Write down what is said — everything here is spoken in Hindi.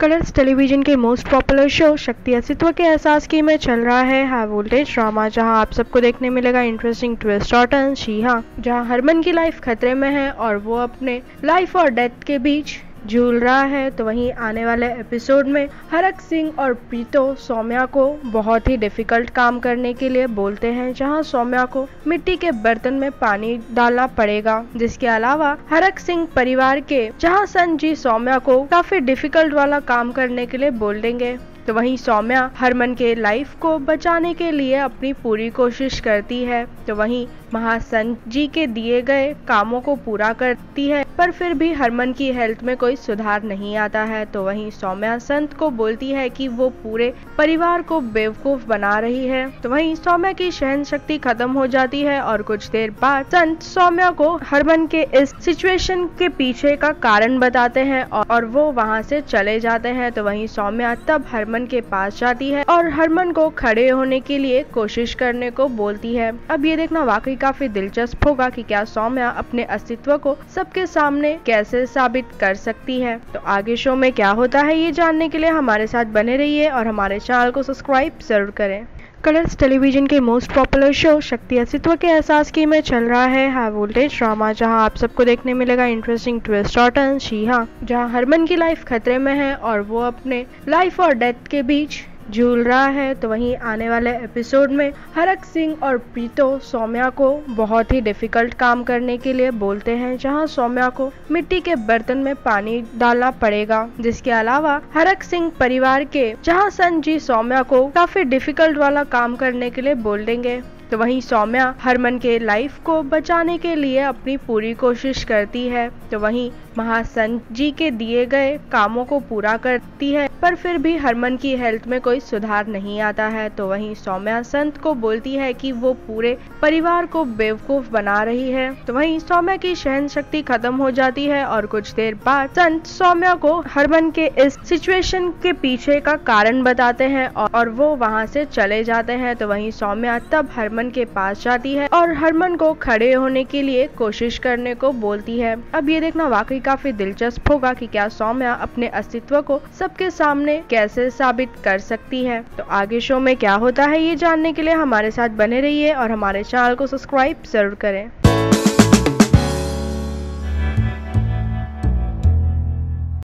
कलर्स टेलीविज़न के most popular show Shakti Astitva के एहसास की में चल रहा है हाई वोल्टेज ड्रामा जहाँ आप सबको देखने मिलेगा इंटरेस्टिंग ट्विस्ट और टर्न जी हाँ जहाँ हरमन की लाइफ खतरे में है और वो अपने लाइफ और डेथ के बीच झूल रहा है तो वहीं आने वाले एपिसोड में हरक सिंह और प्रीतो सौम्या को बहुत ही डिफ़िकल्ट काम करने के लिए बोलते हैं, जहाँ सौम्या को मिट्टी के बर्तन में पानी डालना पड़ेगा। जिसके अलावा हरक सिंह परिवार के, जहाँ संजी सौम्या को काफ़ी डिफ़िकल्ट वाला काम करने के लिए बोल देंगे। तो वहीं सौम्या हरमन के लाइफ को बचाने के लिए अपनी पूरी कोशिश करती है। तो वहीं महासन जी के दिए गए कामों को पूरा करती है, पर फिर भी हरमन की हेल्थ में कोई सुधार नहीं आता है। तो वहीं सौम्या संत को बोलती है कि वो पूरे परिवार को बेवकूफ़ बना रही है। तो वहीं सौम्या की सहन शक्ति खत्म हो जाती है और कुछ देर बाद संत सौम्या को हरमन के इस सिचुएशन के पीछे का कारण बताते हैं और वो वहाँ से चले जाते हैं। तो वहीं सौम्या तब हरमन के पास जाती है और हरमन को खड़े होने के लिए कोशिश करने को बोलती है। अब ये देखना वाकई काफ़ी दिलचस्प होगा कि क्या सौम्या अपने अस्तित्व को सबके सामने कैसे साबित कर सकती है। तो आगे शो में क्या होता है ये जानने के लिए हमारे साथ बने रहिए और हमारे चैनल को सब्सक्राइब ज़रूर करें। कलर्स टेलीविज़न के most popular show Shakti Astitva के एहसास की में चल रहा है हाई वोल्टेज ड्रामा जहाँ आप सबको देखने मिलेगा इंटरेस्टिंग ट्विस्ट और टर्न जी हाँ जहाँ हरमन की लाइफ खतरे में है और वो अपने लाइफ और डेथ के बीच झूल रहा है तो वहीं आने वाले एपिसोड में हरक सिंह और प्रीतो सौम्या को बहुत ही डिफ़िकल्ट काम करने के लिए बोलते हैं, जहाँ सौम्या को मिट्टी के बर्तन में पानी डालना पड़ेगा। जिसके अलावा हरक सिंह परिवार के जहाँ संजी सौम्या को काफ़ी डिफ़िकल्ट वाला काम करने के लिए बोल देंगे। तो वहीं सौम्या हरमन के लाइफ को बचाने के लिए अपनी पूरी कोशिश करती है। तो वहीं महासन जी के दिए गए कामों को पूरा करती है, पर फिर भी हरमन की हेल्थ में कोई सुधार नहीं आता है। तो वहीं सौम्या संत को बोलती है कि वो पूरे परिवार को बेवकूफ़ बना रही है। तो वहीं सौम्या की सहन शक्ति खत्म हो जाती है और कुछ देर बाद संत सौम्या को हरमन के इस सिचुएशन के पीछे का कारण बताते हैं और वो वहाँ से चले जाते हैं। तो वहीं सौम्या तब हरमन के पास जाती है और हरमन को खड़े होने के लिए कोशिश करने को बोलती है। अब ये देखना वाकई काफ़ी दिलचस्प होगा कि क्या सौम्या अपने अस्तित्व को सबके सामने कैसे साबित कर सकती है। तो आगे शो में क्या होता है ये जानने के लिए हमारे साथ बने रहिए और हमारे चैनल को सब्सक्राइब ज़रूर करें।